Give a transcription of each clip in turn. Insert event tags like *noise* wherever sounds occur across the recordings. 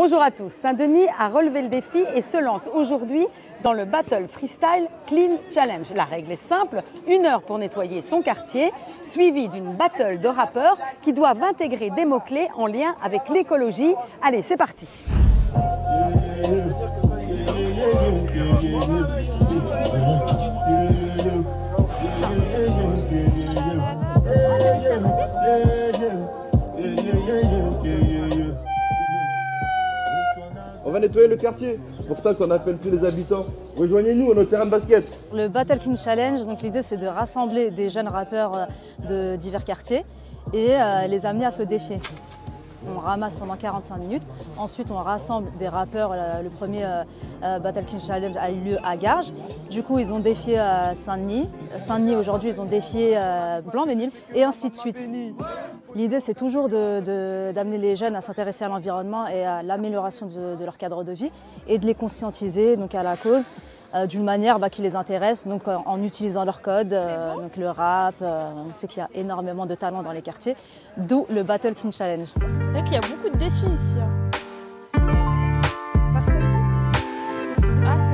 Bonjour à tous, Saint-Denis a relevé le défi et se lance aujourd'hui dans le Battle Freestyle Clean Challenge. La règle est simple, une heure pour nettoyer son quartier, suivie d'une battle de rappeurs qui doivent intégrer des mots-clés en lien avec l'écologie. Allez, c'est parti va nettoyer le quartier. C'est pour ça qu'on appelle tous les habitants. Rejoignez-nous à notre terrain de basket. Le Battle King Challenge, donc l'idée c'est de rassembler des jeunes rappeurs euh, de divers quartiers et euh, les amener à se défier. On ramasse pendant 45 minutes. Ensuite, on rassemble des rappeurs. Euh, le premier Battle King Challenge a eu lieu à Garges. Du coup, ils ont défié Saint-Denis. Saint-Denis, aujourd'hui, ils ont défié Blanc-Ménil et ainsi de suite. L'idée, c'est toujours d'amener les jeunes à s'intéresser à l'environnement et à l'amélioration de, leur cadre de vie et de les conscientiser donc, à la cause euh, d'une manière bah, qui les intéresse, donc, en, utilisant leur code, euh, donc le rap. Euh, on sait qu'il y a énormément de talents dans les quartiers, d'où le Battle King Challenge. C'est vrai qu'il y a beaucoup de déchets ici. Hein. Ah,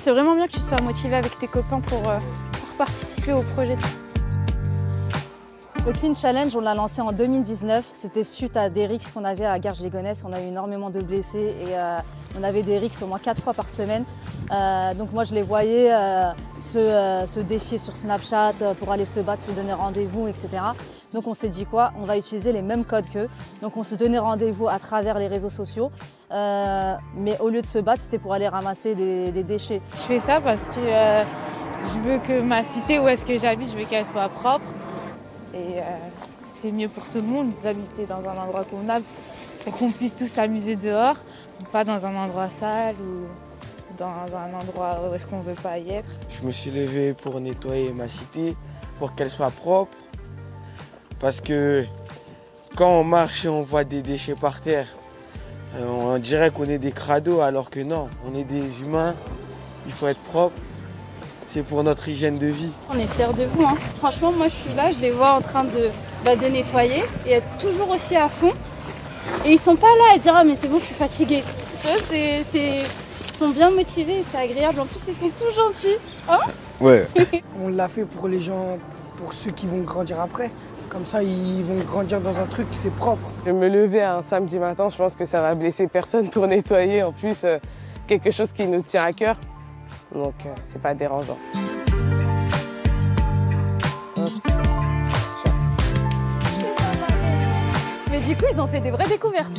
c'est vraiment bien que tu sois motivé avec tes copains pour, pour participer au projet. Le Clean Challenge, on l'a lancé en 2019. C'était suite à des rixes qu'on avait à Garges-les-Gonesse. On a eu énormément de blessés et euh, on avait des rixes au moins quatre fois par semaine. Euh, donc moi, je les voyais euh, se, défier sur Snapchat pour aller se battre, se donner rendez-vous, etc. Donc on s'est dit quoi? On va utiliser les mêmes codes qu'eux. Donc on se donnait rendez-vous à travers les réseaux sociaux. mais au lieu de se battre, c'était pour aller ramasser des, des, déchets. Je fais ça parce que je veux que ma cité où est-ce que j'habite, je veux qu'elle soit propre. Et euh, c'est mieux pour tout le monde d'habiter dans un endroit convenable pour qu'on puisse tous s'amuser dehors, pas dans un endroit sale ou dans un endroit où est-ce qu'on ne veut pas y être. Je me suis levé pour nettoyer ma cité, pour qu'elle soit propre. Parce que quand on marche et on voit des déchets par terre, euh, on dirait qu'on est des crados alors que non, on est des humains, il faut être propre c'est pour notre hygiène de vie. On est fiers de vous. Hein. Franchement, moi je suis là, je les vois en train de, bah, de nettoyer et être toujours aussi à fond. Et ils sont pas là à dire ah mais c'est bon, je suis fatiguée. c'est, ils sont bien motivés, c'est agréable. En plus, ils sont tout gentils. Hein ouais. *laughs* On l'a fait pour les gens, pour ceux qui vont grandir après. Comme ça, ils vont grandir dans un truc, c'est propre. Je me lever un samedi matin, je pense que ça va blesser personne pour nettoyer. En plus, euh, quelque chose qui nous tient à cœur. Donc euh, c'est pas dérangeant. Mais du coup, ils ont fait des vraies découvertes.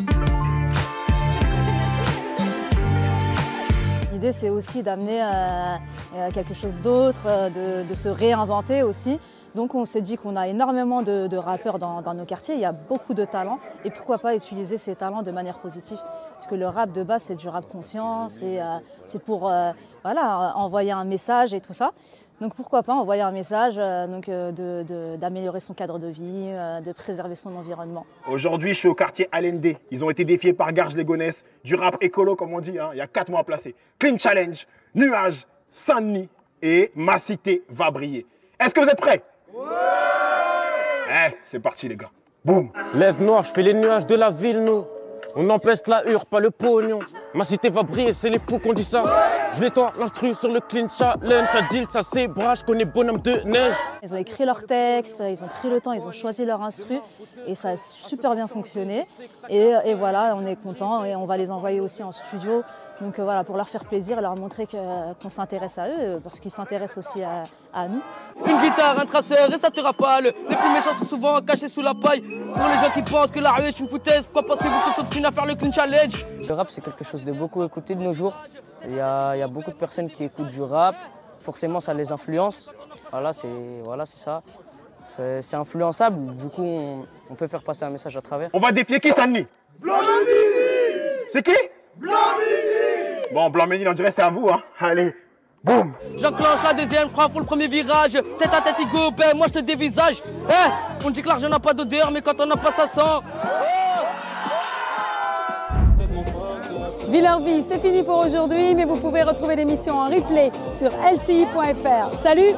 L'idée, c'est aussi d'amener euh, euh, quelque chose d'autre, de, se réinventer aussi. Donc on s'est dit qu'on a énormément de, rappeurs dans, nos quartiers, il y a beaucoup de talents et pourquoi pas utiliser ces talents de manière positive? Parce que le rap de base c'est du rap conscient, c'est euh, pour euh, envoyer un message et tout ça. Donc pourquoi pas envoyer un message euh, d'améliorer son cadre de vie, de préserver son environnement. Aujourd'hui je suis au quartier Allende, ils ont été défiés par Garges Légonesse, du rap écolo comme on dit, hein. il y a quatre mois à placer. Clean Challenge, Nuage, Saint-Denis et ma cité va briller. Est-ce que vous êtes prêts? Eh, c'est parti les gars. Boum Lève noir, je fais les nuages de la ville, nous. On empêche la hure, pas le pognon. Ma cité va briller, c'est les fous qu'on dit ça. Je toi l'instru sur le clean challenge. Ça dit, ça c'est je connais bonhomme de neige. Ils ont écrit leur texte, ils ont pris le temps, ils ont choisi leur instru et ça a super bien fonctionné. Et, et voilà, on est content et on va les envoyer aussi en studio donc euh, voilà, pour leur faire plaisir et leur montrer qu'on s'intéresse à eux, parce qu'ils s'intéressent aussi à, nous. Une guitare, un traceur et ça te rafale. Les plus méchants sont souvent cachés sous la paille. Pour les gens qui pensent que la rue est une foutaise, pourquoi pensez-vous que sont à faire le clean challenge? Le rap, c'est quelque chose de beaucoup écouté de nos jours. Il y, a, beaucoup de personnes qui écoutent du rap. Forcément, ça les influence. Voilà, c'est voilà, ça. C'est influençable. Du coup, on, peut faire passer un message à travers. On va défier qui, Sanni C'est qui? Bon, Blanc-Ménil, on dirait c'est à vous, hein. Allez, boum J'enclenche la deuxième frappe pour le premier virage. Tête à tête, Igo, ben moi je te dévisage. Eh, on dit que l'argent n'a pas d'odeur, mais quand on n'a pas, ça sent. Villerville, c'est fini pour aujourd'hui, mais vous pouvez retrouver l'émission en replay sur lci.fr. Salut